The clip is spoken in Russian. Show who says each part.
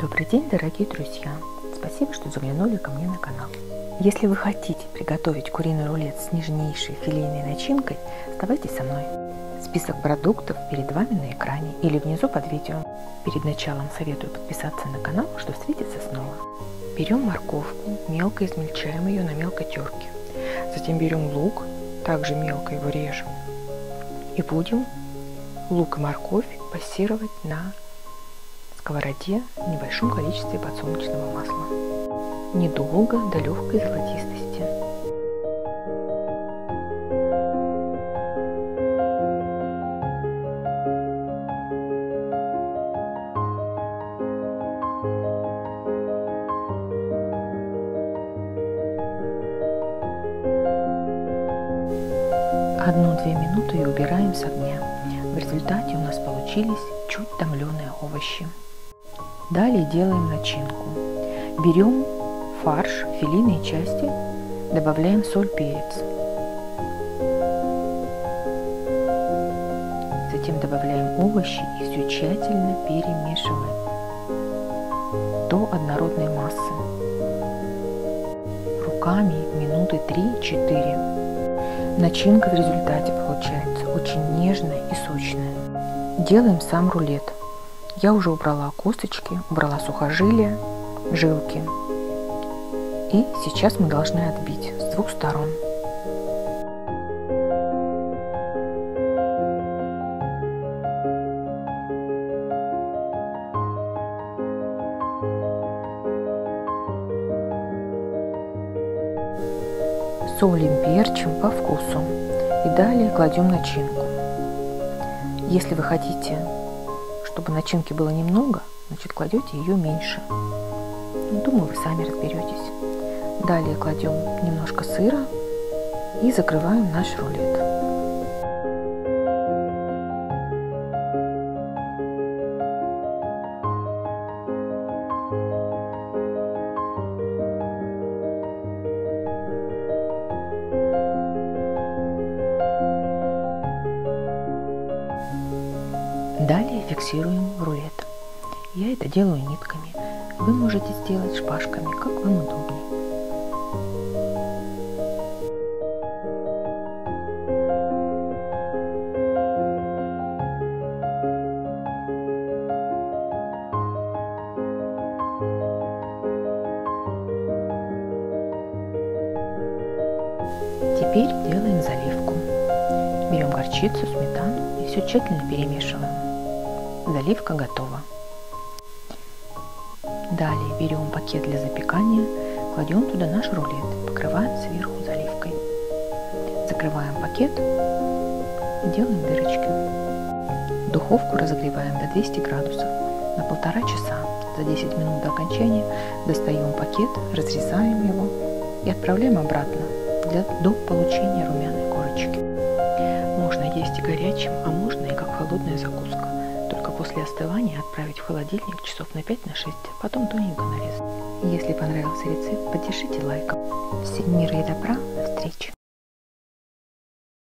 Speaker 1: Добрый день, дорогие друзья! Спасибо, что заглянули ко мне на канал. Если вы хотите приготовить куриный рулет с нежнейшей филейной начинкой, оставайтесь со мной. Список продуктов перед вами на экране или внизу под видео. Перед началом советую подписаться на канал, чтобы встретиться снова. Берем морковку, мелко измельчаем ее на мелкой терке. Затем берем лук, также мелко его режем. И будем лук и морковь пассировать на сковороде в небольшом количестве подсолнечного масла. Недолго до легкой золотистости. Одну-две минуты и убираем с огня. В результате у нас получились чуть томленые овощи. Далее делаем начинку. Берем фарш, филейные части, добавляем соль, перец. Затем добавляем овощи и все тщательно перемешиваем до однородной массы. Руками минуты 3-4. Начинка в результате получается очень нежная и сочная. Делаем сам рулет. Я уже убрала косточки, убрала сухожилия, жилки. И сейчас мы должны отбить с двух сторон. Солим, перчим по вкусу. И далее кладем начинку. Если вы хотите чтобы начинки было немного, значит кладете ее меньше. Думаю, вы сами разберетесь. Далее кладем немножко сыра и закрываем наш рулет. Далее фиксируем рулет. Я это делаю нитками. Вы можете сделать шпажками, как вам удобнее. Теперь делаем заливку. Берем горчицу, сметану и все тщательно перемешиваем. Заливка готова. Далее берем пакет для запекания, кладем туда наш рулет, покрываем сверху заливкой. Закрываем пакет и делаем дырочки. Духовку разогреваем до 200 градусов на полтора часа. За 10 минут до окончания достаем пакет, разрезаем его и отправляем обратно для, до получения румяной корочки. Можно есть и горячим, а можно и как холодная закуска. Только после остывания отправить в холодильник часов на 5 на 6, потом тоненько нарезать. Если понравился рецепт, поддержите лайком. Всем мира и добра, до встречи!